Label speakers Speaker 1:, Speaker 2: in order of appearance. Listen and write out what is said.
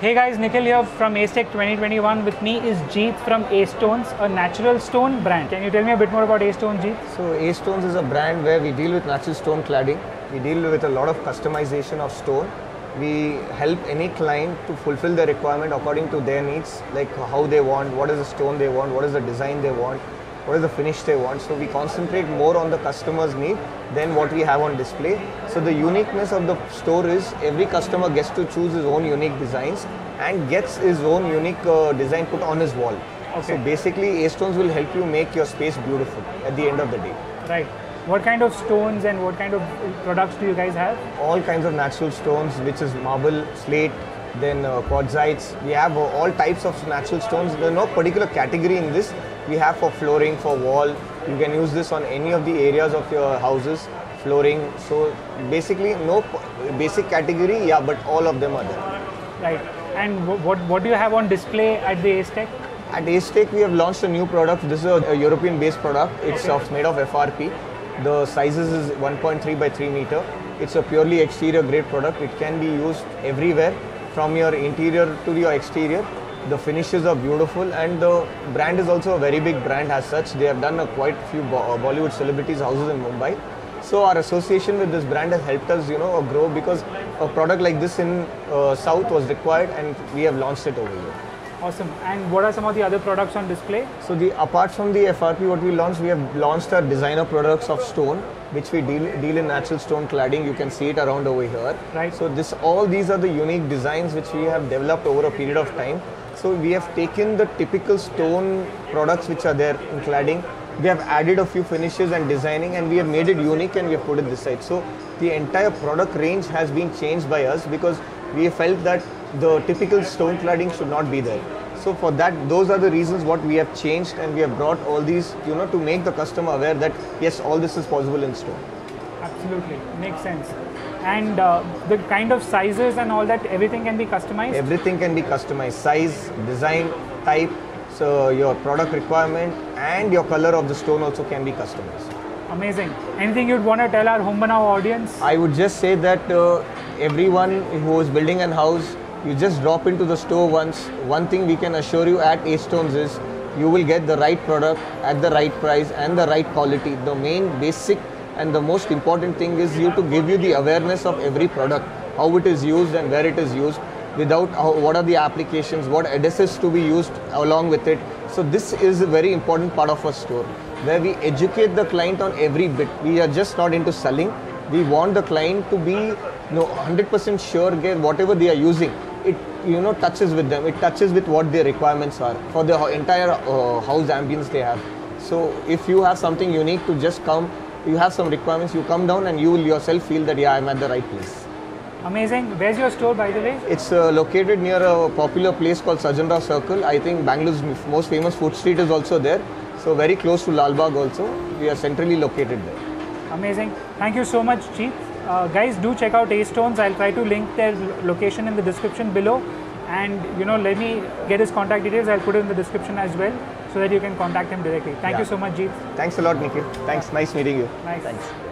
Speaker 1: Hey guys, Nikhil here from Ace Tech 2021. With me is Jeet from Astones, a natural stone brand. Can you tell me a bit more about Astone, Jeet?
Speaker 2: So Astones is a brand where we deal with natural stone cladding. We deal with a lot of customization of stone. We help any client to fulfill their requirement according to their needs, like how they want, what is the stone they want, what is the design they want, what is the finish they want. So we concentrate more on the customer's need than what we have on display. So the uniqueness of the store is every customer gets to choose his own unique designs and gets his own unique uh, design put on his wall.
Speaker 1: Okay.
Speaker 2: So basically, Astones will help you make your space beautiful at the end of the day.
Speaker 1: Right. What kind of stones and what kind of products do you guys have?
Speaker 2: all kinds of natural stones, which is marble, slate, then uh, quartzites. We have uh, all types of natural stones. There's no particular category in this. We have for flooring, for wall. You can use this on any of the areas of your houses, flooring. So basically, no basic category, yeah, but all of them are there.
Speaker 1: Right. And what what do you have on display at the Ace Tech?
Speaker 2: At Ace Tech, we have launched a new product. This is a, European-based product. It's
Speaker 1: Okay.
Speaker 2: of, made of FRP. The sizes is 1.3 by 3 meter. It's a purely exterior-grade product. It can be used everywhere, from your interior to your exterior. The finishes are beautiful, and the brand is also a very big brand as such. They have done quite a quite few Bo- uh, Bollywood celebrities' houses in Mumbai. So our association with this brand has helped us, you know, uh, grow because a product like this in uh, South was required, and we have launched it over here.
Speaker 1: Awesome. And what are some of the other products on display?
Speaker 2: So the apart from the FRP, what we launched, we have launched our designer products of stone, which we deal, deal in natural stone cladding. You can see it around over here.
Speaker 1: Right.
Speaker 2: So this all these are the unique designs which we have developed over a period of time. So we have taken the typical stone products which are there in cladding. We have added a few finishes and designing, and we have made it unique, and we have put it this side. So the entire product range has been changed by us because we felt that the typical stone cladding should not be there. So for that, those are the reasons what we have changed, and we have brought all these, you know, to make the customer aware that yes, all this is possible in stone.
Speaker 1: Absolutely. Makes sense. And uh, the kind of sizes and all that, everything can be customized?
Speaker 2: Everything can be customized, size, design, type, so your product requirement and your color of the stone also can be customized.
Speaker 1: Amazing. Anything you'd want to tell our Home Banao audience?
Speaker 2: I would just say that uh, everyone who is building an house, you just drop into the store once. One thing we can assure you at Astones is you will get the right product at the right price and the right quality. The main basic and the most important thing is you to give you the awareness of every product, how it is used and where it is used, without how, what are the applications, what adhesives to be used along with it. So this is a very important part of our store where we educate the client on every bit. We are just not into selling. We want the client to be you know, 100% sure that whatever they are using, it you know touches with them. It touches with what their requirements are for the entire uh, house ambience they have. So if you have something unique to just come, you have some requirements, you come down and you will yourself feel that yeah, I'm at the right place.
Speaker 1: Amazing. Where's your store, by the way?
Speaker 2: It's uh, located near a popular place called Sajjan Rao Circle. I think Bangalore's most famous food street is also there. So very close to Lal Bagh also. We are centrally located there.
Speaker 1: Amazing. Thank you so much, Chief. Uh, guys, do check out Astones. I'll try to link their location in the description below. And you know, let me get his contact details. I'll put it in the description as well, so that you can contact him directly. Thank
Speaker 2: Yeah.
Speaker 1: you so much, Jeet.
Speaker 2: Thanks a lot, Nikhil. Thanks. Nice meeting you.
Speaker 1: Nice.
Speaker 2: Thanks.